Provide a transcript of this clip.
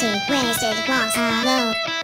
Wasted, Wizard was low.